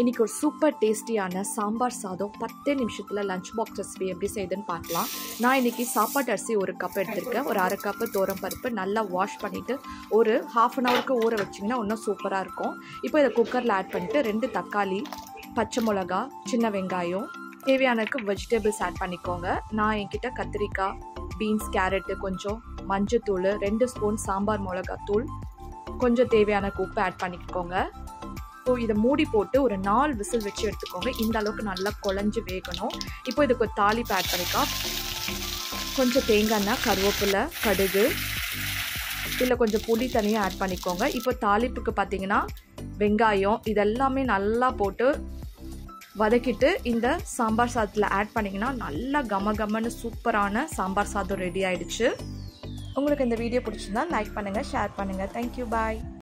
இன்றைக்கி ஒரு சூப்பர் டேஸ்டியான சாம்பார் சாதம் பத்தே நிமிஷத்தில் லஞ்ச் பாக்ஸ் ரெசிபி எப்படி செய்யுதுன்னு பார்க்கலாம். நான் இன்றைக்கி சாப்பாட்டு அரிசி ஒரு கப் எடுத்திருக்கேன். ஒரு அரை கப்பு தோரம் பருப்பு நல்லா வாஷ் பண்ணிவிட்டு ஒரு ஹாஃப் அன் ஹவருக்கு ஊற வச்சிங்கன்னா இன்னும் சூப்பராக இருக்கும். இப்போ இதை குக்கரில் ஆட் பண்ணிட்டு ரெண்டு தக்காளி பச்சை மிளகா சின்ன வெங்காயம் தேவையானக்கு வெஜிடபிள்ஸ் ஆட் பண்ணிக்கோங்க. நான் என்கிட்ட கத்திரிக்காய் பீன்ஸ் கேரட்டு கொஞ்சம் மஞ்சத்தூள் ரெண்டு ஸ்பூன் சாம்பார் மிளகாத்தூள் கொஞ்சம் தேவையான உப்பு ஆட் பண்ணிக்கோங்க. ஸோ இதை மூடி போட்டு ஒரு நாலு விசில் வச்சு எடுத்துக்கோங்க. இந்த அளவுக்கு நல்லா குழஞ்சி வேகணும். இப்போ இதுக்கு ஒரு தாளிப்பு ஆட் பண்ணிக்கா கொஞ்சம் தேங்காய் எண்ணெய் கருவேப்பிலை கடுகு இல்லை கொஞ்சம் புளி தனியாக ஆட் பண்ணிக்கோங்க. இப்போ தாளிப்புக்கு பார்த்தீங்கன்னா வெங்காயம் இதெல்லாமே நல்லா போட்டு வதக்கிட்டு இந்த சாம்பார் சாதத்தில் ஆட் பண்ணிங்கன்னா நல்லா கம கமன்னு சூப்பரான சாம்பார் சாதம் ரெடி ஆயிடுச்சு. உங்களுக்கு இந்த வீடியோ பிடிச்சிருந்தா லைக் பண்ணுங்கள் ஷேர் பண்ணுங்கள் தேங்க்யூ பாய்